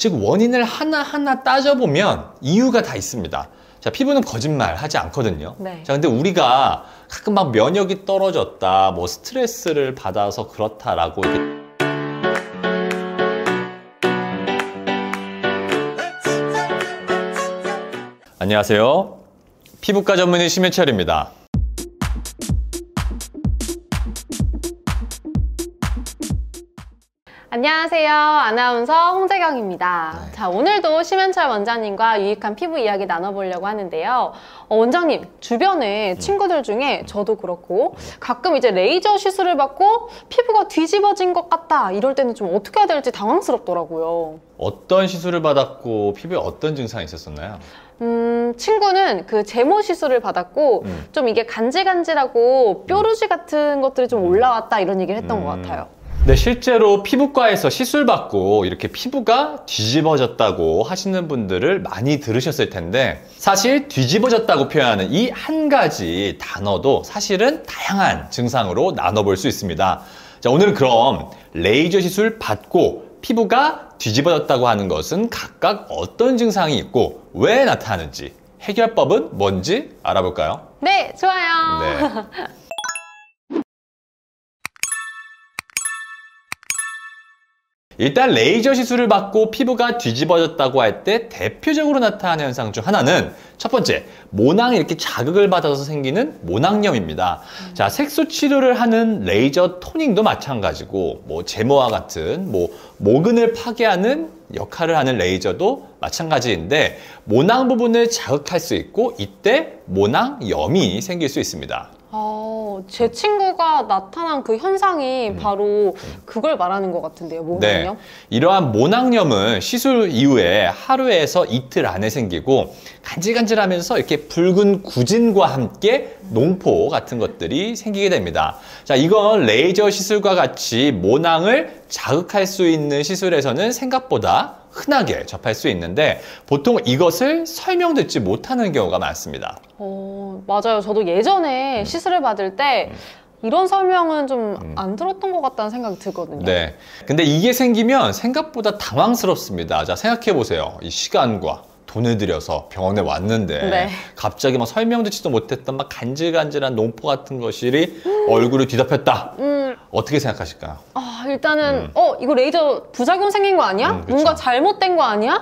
즉 원인을 하나하나 따져보면 이유가 다 있습니다. 자, 피부는 거짓말 하지 않거든요. 네. 자, 근데 우리가 가끔 막 면역이 떨어졌다, 뭐 스트레스를 받아서 그렇다라고 이렇게 안녕하세요. 피부과 전문의 심해철입니다. 안녕하세요. 아나운서 홍재경입니다. 네. 자, 오늘도 심현철 원장님과 유익한 피부 이야기 나눠보려고 하는데요. 어, 원장님, 주변에 음. 친구들 중에 저도 그렇고 가끔 이제 레이저 시술을 받고 피부가 뒤집어진 것 같다. 이럴 때는 좀 어떻게 해야 될지 당황스럽더라고요. 어떤 시술을 받았고 피부에 어떤 증상이 있었었나요? 음, 친구는 그 제모 시술을 받았고 음. 좀 이게 간질간질하고 뾰루지 같은 것들이 좀 올라왔다 이런 얘기를 했던 음. 것 같아요. 네, 실제로 피부과에서 시술 받고 이렇게 피부가 뒤집어졌다고 하시는 분들을 많이 들으셨을 텐데 사실 뒤집어졌다고 표현하는 이 한 가지 단어도 사실은 다양한 증상으로 나눠볼 수 있습니다. 자, 오늘은 그럼 레이저 시술 받고 피부가 뒤집어졌다고 하는 것은 각각 어떤 증상이 있고 왜 나타나는지 해결법은 뭔지 알아볼까요? 네, 좋아요. 네. 일단 레이저 시술을 받고 피부가 뒤집어졌다고 할 때 대표적으로 나타나는 현상 중 하나는 첫 번째 모낭이 이렇게 자극을 받아서 생기는 모낭염입니다. 자 색소 치료를 하는 레이저 toning도 마찬가지고 뭐 제모와 같은 뭐 모근을 파괴하는 역할을 하는 레이저도 마찬가지인데 모낭 부분을 자극할 수 있고 이때 모낭염이 생길 수 있습니다. 어, 제 친구가 나타난 그 현상이 바로 그걸 말하는 것 같은데요. 음. 네. 모낭염? 이러한 모낭염은 시술 이후에 하루에서 이틀 안에 생기고 간질간질하면서 이렇게 붉은 구진과 함께 농포 같은 것들이 생기게 됩니다. 자, 이건 레이저 시술과 같이 모낭을 자극할 수 있는 시술에서는 생각보다 흔하게 접할 수 있는데 보통 이것을 설명 듣지 못하는 경우가 많습니다. 어, 맞아요. 저도 예전에 시술을 받을 때 이런 설명은 좀안 들었던 것 같다는 생각이 들거든요. 네. 근데 이게 생기면 생각보다 당황스럽습니다. 자, 생각해 보세요. 이 시간과 돈을 들여서 병원에 왔는데 네. 갑자기 막 설명 듣지도 못했던 막 간질간질한 농포 같은 것이 얼굴을 뒤덮였다. 음, 어떻게 생각하실까요? 아, 일단은, 어, 이거 레이저 부작용 생긴 거 아니야? 음. 뭔가 잘못된 거 아니야?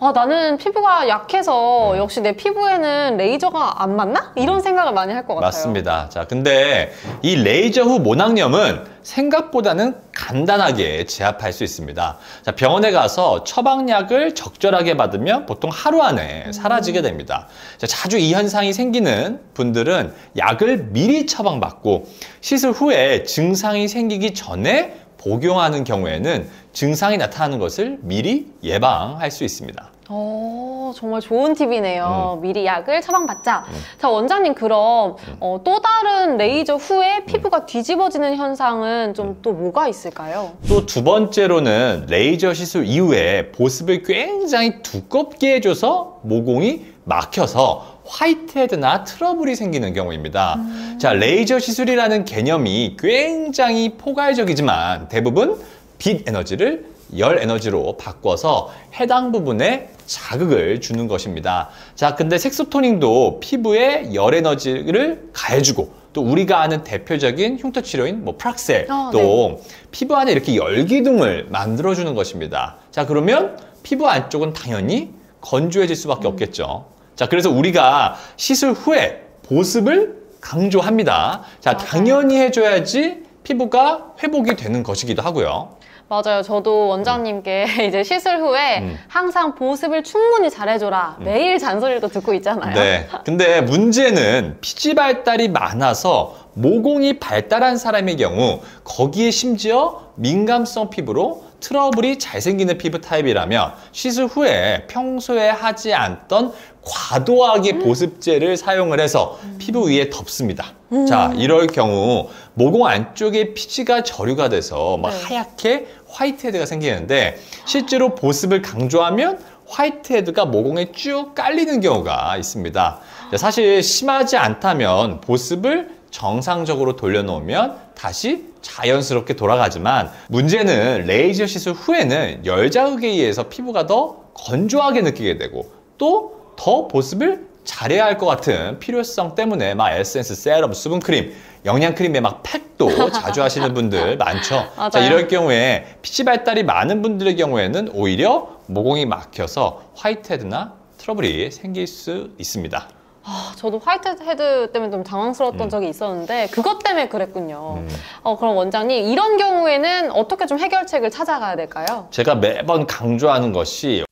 음. 아, 나는 피부가 약해서 역시 내 피부에는 레이저가 안 맞나? 이런 생각을 많이 할 것 같아요. 맞습니다. 자, 근데 이 레이저 후 모낭염은 생각보다는 간단하게 제압할 수 있습니다. 자, 병원에 가서 처방약을 적절하게 받으면 보통 하루 안에 사라지게 됩니다. 자, 자주 이 현상이 생기는 분들은 약을 미리 처방받고 시술 후에 증상이 생기기 전에 복용하는 경우에는 증상이 나타나는 것을 미리 예방할 수 있습니다. 어, 정말 좋은 팁이네요. 음. 미리 약을 처방받자. 자, 원장님, 그럼 어, 또 다른 레이저 후에 피부가 뒤집어지는 현상은 좀 또 뭐가 있을까요? 또 두 번째로는 레이저 시술 이후에 보습을 굉장히 두껍게 해줘서 모공이 막혀서 whitehead나 트러블이 생기는 경우입니다. 자, 레이저 시술이라는 개념이 굉장히 포괄적이지만 대부분 빛 에너지를 열 에너지로 바꿔서 해당 부분에 자극을 주는 것입니다. 자, 근데 색소토닝도 피부에 열 에너지를 가해주고 또 우리가 아는 대표적인 흉터 치료인 뭐 프락셀도 어, 네. 피부 안에 이렇게 열기둥을 만들어주는 것입니다. 자, 그러면 피부 안쪽은 당연히 건조해질 수밖에 없겠죠. 자, 그래서 우리가 시술 후에 보습을 강조합니다. 자. 당연히 해줘야지 피부가 회복이 되는 것이기도 하고요. 맞아요. 저도 원장님께 이제 시술 후에 음. 항상 보습을 충분히 잘해줘라. 매일 잔소리도 듣고 있잖아요. 네. 근데 문제는 피지 발달이 많아서 모공이 발달한 사람의 경우 거기에 심지어 민감성 피부로 트러블이 잘 생기는 피부 타입이라면 시술 후에 평소에 하지 않던 과도하게 보습제를 사용을 해서 피부 위에 덮습니다. 자, 이럴 경우 모공 안쪽에 피지가 저류가 돼서 막 네. 하얗게 화이트헤드가 생기는데 실제로 보습을 강조하면 whitehead가 모공에 쭉 깔리는 경우가 있습니다. 사실 심하지 않다면 보습을 정상적으로 돌려놓으면 다시 자연스럽게 돌아가지만 문제는 레이저 시술 후에는 열 자극에 의해서 피부가 더 건조하게 느끼게 되고 또 더 보습을 잘해야 할 것 같은 필요성 때문에 막 에센스, 세럼, 수분크림, 영양크림에 막 팩도 자주 하시는 분들 많죠. 자, 맞아요. 이럴 경우에 피지 발달이 많은 분들의 경우에는 오히려 모공이 막혀서 whitehead나 트러블이 생길 수 있습니다. 아, 저도 whitehead 때문에 좀 당황스러웠던 음. 적이 있었는데 그것 때문에 그랬군요. 어, 그럼 원장님 이런 경우에는 어떻게 좀 해결책을 찾아가야 될까요? 제가 매번 강조하는 것이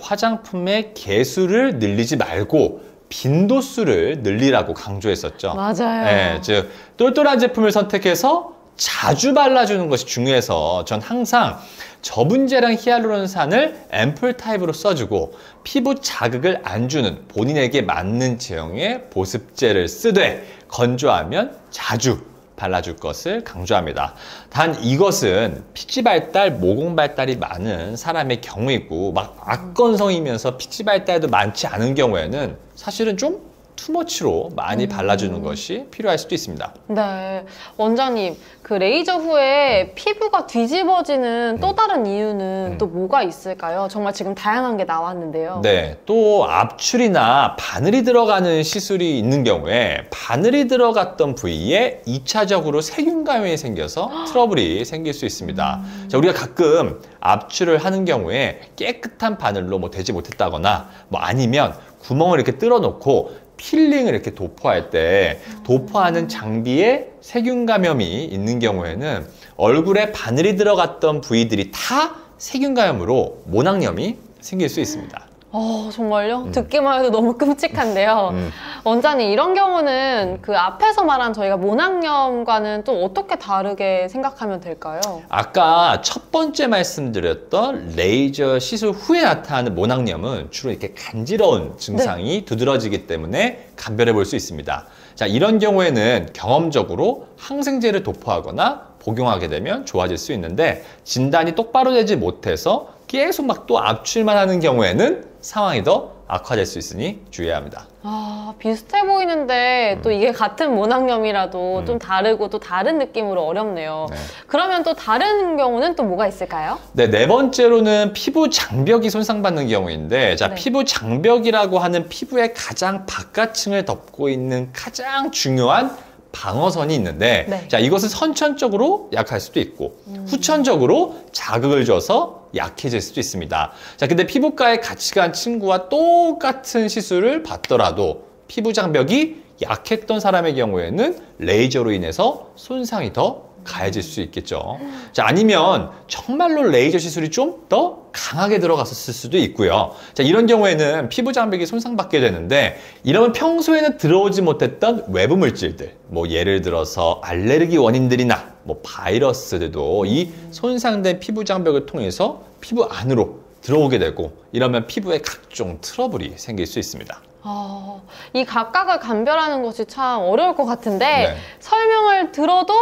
화장품의 개수를 늘리지 말고 빈도수를 늘리라고 강조했었죠. 맞아요. 예, 즉 똘똘한 제품을 선택해서 자주 발라주는 것이 중요해서 전 항상 저분재랑 히알루론산을 앰플 타입으로 써주고 피부 자극을 안 주는 본인에게 맞는 제형의 보습제를 쓰되 건조하면 자주 발라줄 것을 강조합니다. 단 이것은 피지 발달, 모공 발달이 많은 사람의 경우이고 막 악건성이면서 피지 발달도 많지 않은 경우에는 사실은 좀 투머치로 많이 발라주는 것이 필요할 수도 있습니다. 네. 원장님, 그 레이저 후에 피부가 뒤집어지는 음. 또 다른 이유는 또 뭐가 있을까요? 정말 지금 다양한 게 나왔는데요. 네, 또 압출이나 바늘이 들어가는 시술이 있는 경우에 바늘이 들어갔던 부위에 2차적으로 세균감이 생겨서 트러블이 생길 수 있습니다. 자, 우리가 가끔 압출을 하는 경우에 깨끗한 바늘로 뭐 되지 못했다거나 뭐 아니면 구멍을 이렇게 뚫어 놓고 필링을 이렇게 도포할 때 도포하는 장비에 세균 감염이 있는 경우에는 얼굴에 바늘이 들어갔던 부위들이 다 세균 감염으로 모낭염이 생길 수 있습니다. 어, 정말요? 듣기만 해도 너무 끔찍한데요. 음. 원장님, 이런 경우는 그 앞에서 말한 저희가 모낭염과는 또 어떻게 다르게 생각하면 될까요? 아까 첫 번째 말씀드렸던 레이저 시술 후에 나타나는 모낭염은 주로 이렇게 간지러운 증상이 두드러지기 때문에 감별해 볼 수 있습니다. 자, 이런 경우에는 경험적으로 항생제를 도포하거나 복용하게 되면 좋아질 수 있는데 진단이 똑바로 되지 못해서 계속 막 또 압출만 하는 경우에는 상황이 더 악화될 수 있으니 주의해야 합니다. 아, 비슷해 보이는데 또 이게 같은 모낭염이라도 좀 다르고 또 다른 느낌으로 어렵네요. 네. 그러면 또 다른 경우는 또 뭐가 있을까요? 네, 네 번째로는 피부 장벽이 손상받는 경우인데, 자, 네. 피부 장벽이라고 하는 피부의 가장 바깥층을 덮고 있는 가장 중요한 방어선이 있는데, 네. 자, 이것은 선천적으로 약할 수도 있고, 후천적으로 자극을 줘서 약해질 수도 있습니다. 자, 근데 피부과에 같이 간 친구와 똑같은 시술을 받더라도 피부 장벽이 약했던 사람의 경우에는 레이저로 인해서 손상이 더 가해질 수 있겠죠. 자, 아니면 정말로 레이저 시술이 좀 더 강하게 들어갔었을 수도 있고요. 자, 이런 경우에는 피부 장벽이 손상받게 되는데 이러면 평소에는 들어오지 못했던 외부 물질들, 뭐 예를 들어서 알레르기 원인들이나 뭐 바이러스들도 이 손상된 피부 장벽을 통해서 피부 안으로 들어오게 되고 이러면 피부에 각종 트러블이 생길 수 있습니다. 아, 이 각각을 감별하는 것이 참 어려울 것 같은데 네. 설명을 들어도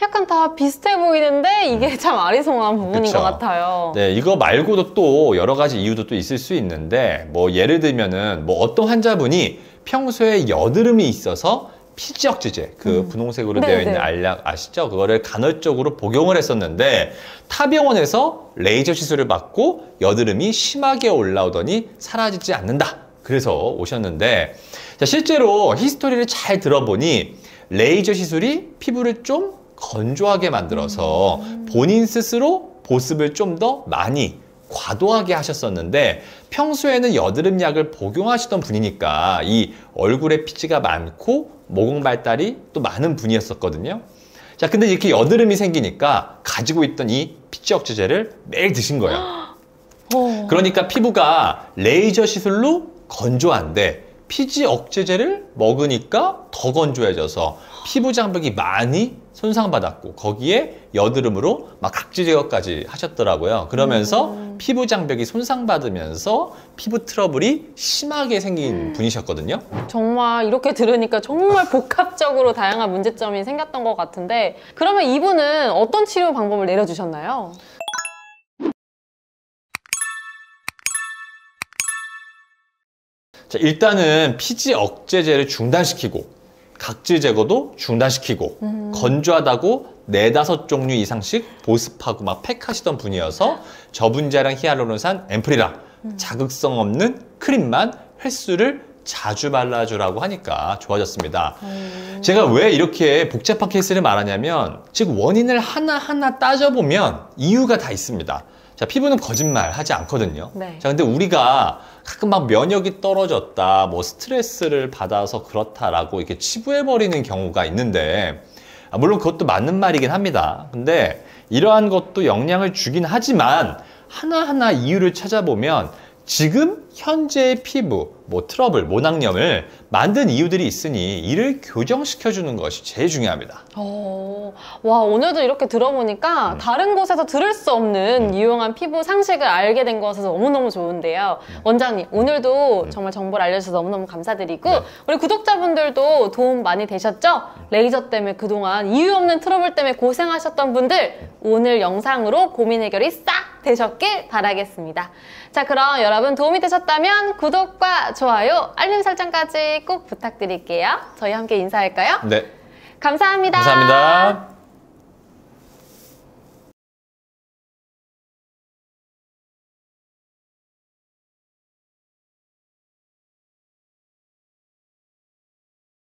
약간 다 비슷해 보이는데 이게 참 아리송한 부분인 음. 그쵸. 것 같아요. 네, 이거 말고도 또 여러 가지 이유도 또 있을 수 있는데, 뭐 예를 들면은 뭐 어떤 환자분이 평소에 여드름이 있어서 피지억제제, 그 분홍색으로 네, 되어 있는 네. 알약 아시죠? 그거를 간헐적으로 복용을 했었는데, 타 병원에서 레이저 시술을 받고 여드름이 심하게 올라오더니 사라지지 않는다. 그래서 오셨는데, 자, 실제로 history를 잘 들어보니 레이저 시술이 피부를 좀 건조하게 만들어서 본인 스스로 보습을 좀 더 많이 과도하게 하셨었는데 평소에는 여드름 약을 복용하시던 분이니까 이 얼굴에 피지가 많고 모공 발달이 또 많은 분이었었거든요. 자, 근데 이렇게 여드름이 생기니까 가지고 있던 이 피지 억제제를 매일 드신 거예요. 어. 그러니까 피부가 레이저 시술로 건조한데 피지 억제제를 먹으니까 더 건조해져서 피부 장벽이 많이 손상받았고 거기에 여드름으로 막 각질 제거까지 하셨더라고요. 그러면서 피부 장벽이 손상받으면서 피부 트러블이 심하게 생긴 분이셨거든요. 정말 이렇게 들으니까 정말 복합적으로 다양한 문제점이 생겼던 것 같은데 그러면 이분은 어떤 치료 방법을 내려주셨나요? 자, 일단은 피지 억제제를 중단시키고 각질 제거도 중단시키고 건조하다고 네다섯 종류 이상씩 보습하고 막 팩하시던 분이어서 저분자랑 히알루론산 앰플이랑 자극성 없는 크림만 횟수를 자주 발라주라고 하니까 좋아졌습니다. 제가 왜 이렇게 복잡한 케이스를 말하냐면 즉 원인을 하나하나 따져보면 이유가 다 있습니다. 자, 피부는 거짓말 하지 않거든요. 네. 자, 근데 우리가 가끔 막 면역이 떨어졌다, 뭐 스트레스를 받아서 그렇다라고 이렇게 치부해버리는 경우가 있는데, 아, 물론 그것도 맞는 말이긴 합니다. 근데 이러한 것도 영향을 주긴 하지만 하나하나 이유를 찾아보면 지금 현재의 피부, 뭐 트러블, 모낭염을 만든 이유들이 있으니 이를 교정시켜주는 것이 제일 중요합니다. 어, 와, 오늘도 이렇게 들어보니까 음. 다른 곳에서 들을 수 없는 유용한 피부 상식을 알게 된 것 같아서 너무너무 좋은데요. 원장님, 오늘도 정말 정보를 알려주셔서 너무너무 감사드리고, 음. 네. 우리 구독자분들도 도움 많이 되셨죠? 레이저 때문에 그동안 이유 없는 트러블 때문에 고생하셨던 분들, 오늘 영상으로 고민 해결이 싹 되셨길 바라겠습니다. 자, 그럼 여러분 도움이 되 셨다면 구독과 좋아요, 알림 설정까지 꼭 부탁드릴게요. 저희 함께 인사할까요? 네. 감사합니다. 감사합니다.